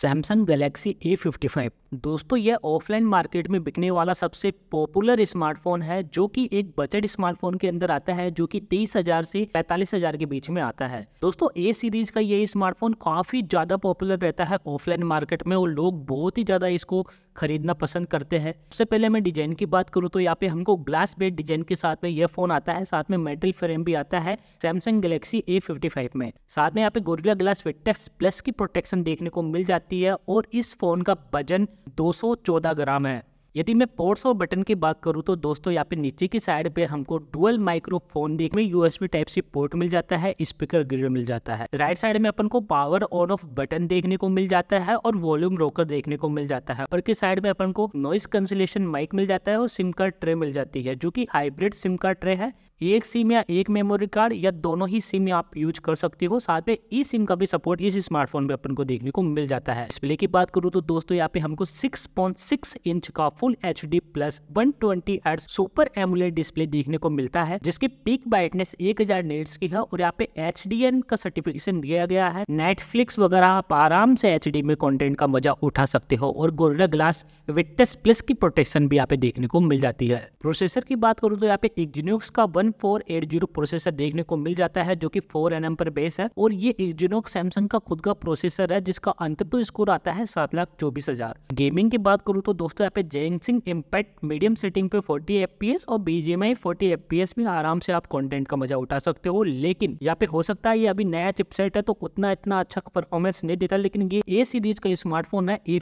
Samsung Galaxy A55 दोस्तों, यह offline market में बिकने वाला सबसे पॉपुलर स्मार्टफ़ोन है, जो कि एक बजट स्मार्टफ़ोन के अंदर आता है, जो कि तेईस हज़ार से पैंतालीस हज़ार के बीच में आता है। दोस्तों ए सीरीज़ का यह स्मार्टफ़ोन काफ़ी ज़्यादा पॉपुलर रहता है ऑफलाइन मार्केट में, और लोग बहुत ही ज़्यादा इसको खरीदना पसंद करते हैं। सबसे पहले मैं डिज़ाइन की बात करूँ तो यहाँ पे हमको ग्लास बेड डिज़ाइन के साथ में यह फ़ोन आता है, साथ में मेटल फ्रेम भी आता है, सैमसंग गैलेक्सी A55 में। साथ में यहाँ पे गोरिल्ला ग्लास फिटेक्स प्लस की प्रोटेक्शन देखने को मिल जाती है, और इस फ़ोन का वज़न 214 ग्राम है। यदि मैं पोर्ट्स और बटन की बात करूँ तो दोस्तों यहाँ पे नीचे की साइड पे हमको डुअल माइक्रोफोन देखने यूएसबी टाइप सी पोर्ट मिल जाता है स्पीकर ग्रिल मिल जाता है। राइट साइड में अपन को पावर ऑन ऑफ़ बटन देखने को मिल जाता है और वॉल्यूम रोकर देखने को मिल जाता है। और की साइड में अपन को नॉइस कंसलेशन माइक मिल जाता है और सिम कार्ड ट्रे मिल जाती है, जो की हाइब्रिड सिम कार्ड ट्रे है। एक सिम या एक मेमोरी कार्ड या दोनों ही सिम आप यूज़ कर सकते हो, साथ में ई सिम का भी सपोर्ट इस स्मार्टफ़ोन में अपन को देखने को मिल जाता है। डिस्प्ले की बात करूँ तो दोस्तों यहाँ पे हमको 6.6 इंच का full H D plus one twenty super AMOLED display देखने को मिलता है, जिसकी पीक ब्राइटनेस एक हज़ार नेट्स की है और यहाँ पे एच का सर्टिफिकेशन दिया गया है। नेटफ्लिक्स वगैरह आप आराम से एच में कॉन्टेंट का मज़ा उठा सकते हो और गोरिल्ला ग्लास विटस प्लस की प्रोटेक्शन भी यहाँ पे देखने को मिल जाती है। प्रोसेसर की बात करूँ तो यहाँ पे एक्जीनोक्स का वन प्रोसेसर देखने को मिल जाता है, जो की फोर एन पर बेस है और ये एक्जीनोक्स सैमसंग का खुद का प्रोसेसर है, जिसका अंत तो स्कोर आता है सात लाख चौबीस हज़ार। गेमिंग की बात करूँ तो दोस्तों यहाँ पे जेंसिंग इम्पैक्ट मीडियम सेटिंग पे 40 एफपीएस और बीजेएमआई 40 एफपीएस में आराम से आप कंटेंट का मज़ा उठा सकते हो। लेकिन यहाँ पे हो सकता है ये अभी नया चिपसेट है तो उतना इतना अच्छा परफॉर्मेंस नहीं देता, लेकिन ये ए सीरीज़ का स्मार्टफ़ोन है ए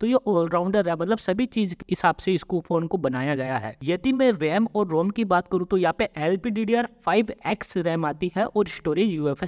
तो ये ऑलराउंडर है। मतलब सभी चीज़ के हिसाब से इसको फ़ोन को बनाया गया है। यदि मैं रैम और रोम की बात करूँ तो यहाँ पे एल पी रैम आती है और स्टोरेज यू एफ़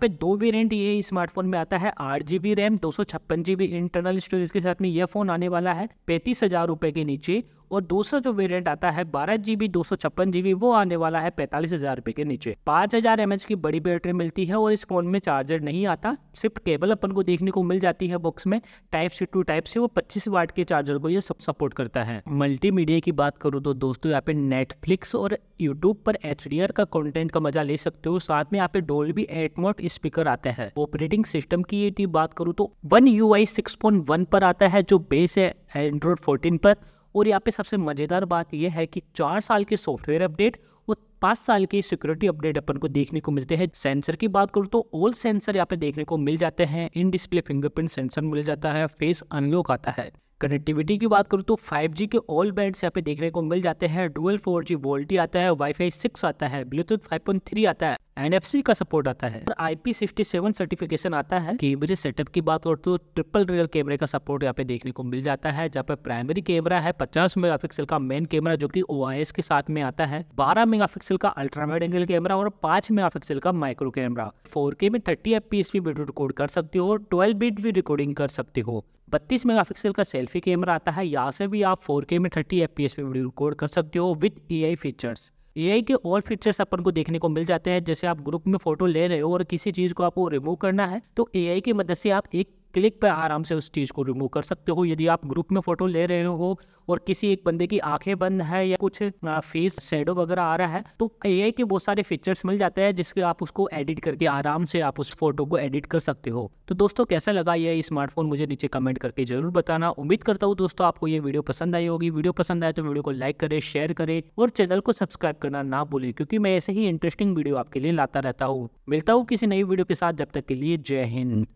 पे दो वेरियंट ये स्मार्टफ़ोन में आता है, आठ जीबी रैम दो सौ छप्पन जीबी इंटरनल स्टोरेज के साथ में यह फ़ोन आने वाला है। पैंतीस हज़ार रुपए के नीचे और दूसरा जो वेरियंट आता है, बारह जीबी दो सौ छप्पन जीबी वो आने वाला है पैंतालीस हज़ार रुपए के नीचे। पाँच हज़ार एमएच की बड़ी बैटरी मिलती है और इस फ़ोन में चार्जर नहीं आता। सिर्फ़ केबल अपन को देखने को मिल जाती है बॉक्स में। टाइप सी टू टाइप से वो पच्चीस वाट के चार्जर को ये सब सपोर्ट करता है। मल्टीमीडिया की बात करूँ तो दोस्तों, यहाँ पे नेटफ्लिक्स और यूट्यूब पर HDR का कंटेंट का मज़ा ले सकते हो। साथ में यहाँ पे डोल भी एटमोट स्पीकर आता है। ऑपरेटिंग सिस्टम की बात करूँ तो वन यू आई पर आता है, जो बेस है एंड्रॉइड फोर्टीन पर। और यहाँ पे सबसे मज़ेदार बात यह है कि चार साल के सॉफ्टवेयर अपडेट और पाँच साल के सिक्योरिटी अपडेट अपन को देखने को मिलते हैं। सेंसर की बात करूँ तो ओल्ड सेंसर यहाँ पे देखने को मिल जाते हैं। इन डिस्प्ले फिंगरप्रिंट सेंसर मिल जाता है फेस अनलॉक आता है। कनेक्टिविटी की बात करूँ तो 5G के ऑल बैंड्स यहाँ पे देखने को मिल जाते हैं। डुअल 4G वोल्टी आता है वाईफाई 6 आता है ब्लूटूथ 5.3 आता है एनएफसी का सपोर्ट आता है। और IP67 सर्टिफिकेशन आता है कैमरे सेटअप की बात करूँ तो ट्रिपल रियल कैमरे का सपोर्ट यहाँ पे देखने को मिल जाता है, जहाँ पे प्राइमरी कैमरा है 50 मेगापिक्सल का मेन कैमरा जो कि ओ के साथ में आता है 12 मेगापिक्सल का अल्ट्रा वाइड एंगल कैमरा और 5 मेगापिक्सल का माइक्रो कैमरा 4K में 30 एफपीएस भी वीडियो रिकॉर्ड कर सकते हो और 12 बिट भी रिकॉर्डिंग कर सकते हो। बत्तीस मेगापिक्सल का सेल्फी कैमरा आता है। यहाँ से भी आप 4K में 30 fps में वीडियो रिकॉर्ड कर सकते हो विद एआई फीचर्स एआई के और फीचर्स अपन को देखने को मिल जाते हैं। जैसे आप ग्रुप में फ़ोटो ले रहे हो और किसी चीज़ को आपको रिमूव करना है तो एआई की मदद से आप एक क्लिक पे आराम से उस चीज़ को रिमूव कर सकते हो। यदि आप ग्रुप में फ़ोटो ले रहे हो और किसी एक बंदे की आँखें बंद है या कुछ फेस शेडो वगैरह आ रहा है तो ए के बहुत सारे फीचर्स मिल जाते हैं जिसके आप उसको एडिट करके आराम से आप उस फ़ोटो को एडिट कर सकते हो। तो दोस्तों, कैसा लगा ये स्मार्टफ़ोन मुझे नीचे कमेंट करके ज़रूर बताना। उम्मीद करता हूँ दोस्तों, आपको ये वीडियो पसंद आई होगी। वीडियो पसंद आए तो वीडियो को लाइक करें शेयर करें और चैनल को सब्सक्राइब करना ना भूलें, क्योंकि मैं ऐसे ही इंटरेस्टिंग वीडियो आपके लिए लाता रहता हूँ। मिलता हूँ किसी नई वीडियो के साथ। जब तक के लिए जय हिंद।